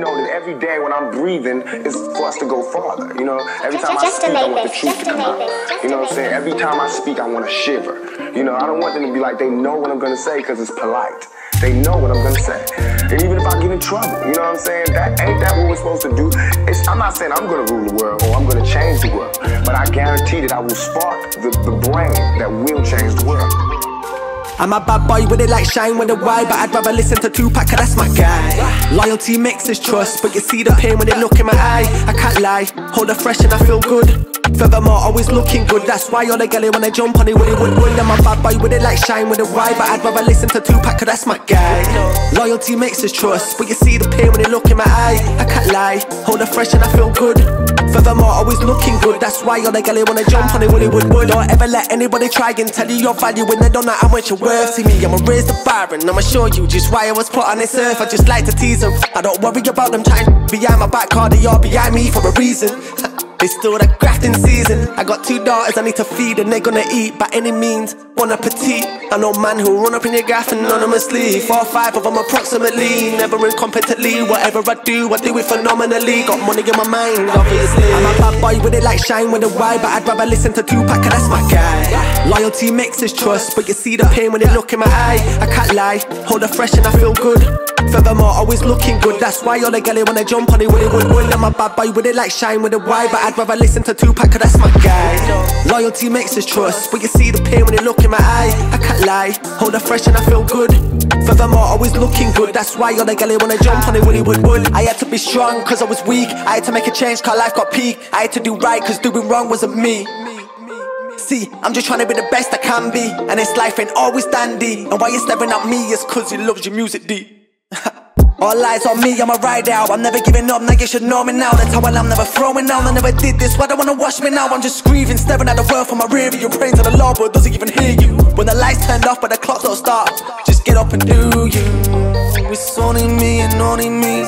know that every day when I'm breathing is for us to go farther. You know, every time I speak, I want the truth to come out. You know what I'm saying? Every time I speak, I want to shiver. You know, I don't want them to be like they know what I'm gonna say because it's polite. They know what I'm gonna say. And even if I get in trouble, you know what I'm saying? That ain't that what we're supposed to do. It's, I'm not saying I'm gonna rule the world or I'm gonna change the world, but I guarantee that I will spark the, the brain that will change the world. I'm a bad boy with it like Shyne with a Y, but I'd rather listen to Tupac, cause that's my guy. Loyalty makes us trust, but you see the pain when they look in my eye. I can't lie, hold it fresh and I feel good. Furthermore, always looking good, that's why all the girls when they jump on it, would it would would. I'm a bad boy with it like Shyne with a Y, but I'd rather listen to Tupac, cause that's my guy. Loyalty makes us trust, but you see the pain when they look in my eye. I can't lie, hold it fresh and I feel good. Furthermore, always looking good. That's why all the girls wanna jump on it, would would. Don't ever let anybody try and tell you your value when they don't know how much you're worth. See me, I'ma raise the bar and I'ma show you just why I was put on this earth. I just like to tease them. I don't worry about them trying behind my back, or they all behind me for a reason. It's still the grafting season. I got two daughters I need to feed and they're gonna eat by any means. Bon appetit. I know man who run up in your gaff anonymously. Four or five of them approximately. Never incompetently. Whatever I do, I do it phenomenally. Got money in my mind, obviously. I'm a bad boy with it like Shyne with a Y, but I'd rather listen to Tupac, cause that's my guy. Loyalty makes us trust, but you see the pain when they look in my eye. I lie, hold it fresh and I feel good. Furthermore, always looking good. That's why all the girls wanna jump on it, would it, would, would. I'm a bad boy with it like Shyne with a Y, but I'd rather listen to Tupac, cause that's my guy. Loyalty makes us trust, but you see the pain when you look in my eye. I can't lie, hold it fresh and I feel good. Furthermore, always looking good. That's why all the girls wanna jump on it, would it, would, would. I had to be strong, cause I was weak. I had to make a change, cause life got peak. I had to do right, cause doing wrong wasn't me. See, I'm just trying to be the best I can be. And this life ain't always dandy. And why you staring at me is cause you loves your music deep. All eyes on me, I'm a ride out. I'm never giving up, now you should know me now. That's how I'm never throwing down. I never did this, why don't wanna watch me now? I'm just grieving, staring at the world from my rear view. Praying to the Lord, but doesn't even hear you. When the lights turned off, but the clock don't start. Just get up and do you. It's only me and only me.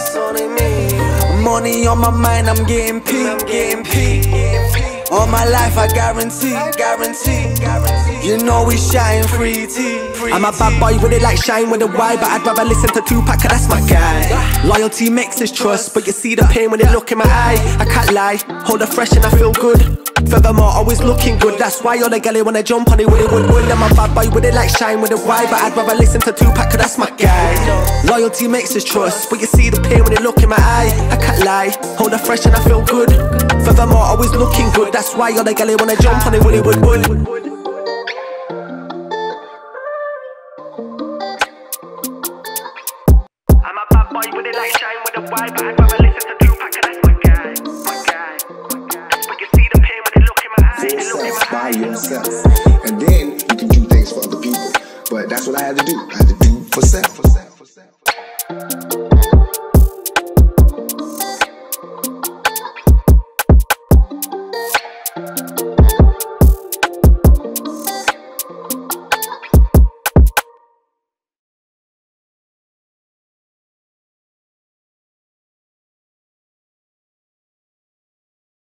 Money on my mind, I'm getting peak, getting peak. All my life I guarantee, guarantee, guarantee. You know we Shyne free I'm a bad boy with it like shine with a Y, but I'd rather listen to Tupac, cause that's my guy. Loyalty makes us trust, but you see the pain when they look in my eye. I can't lie, hold it fresh and I feel good. Furthermore, always looking good. That's why all the girls wanna jump on it, would it, would. I'm a bad boy with it like Shyne with a Y, but I'd rather listen to Tupac, cause that's my guy. Loyalty makes us trust, but you see the pain when you look in my eye. I can't lie, hold it fresh and I feel good. Furthermore, always looking good. That's why all the girls wanna jump on it, would it, would. I'm a bad boy with it like Shyne with a Y, but I'd rather listen to yourself. And then you can do things for other people. But that's what I had to do. I had to do for self. For self, for self, for self.